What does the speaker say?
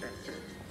Thank you.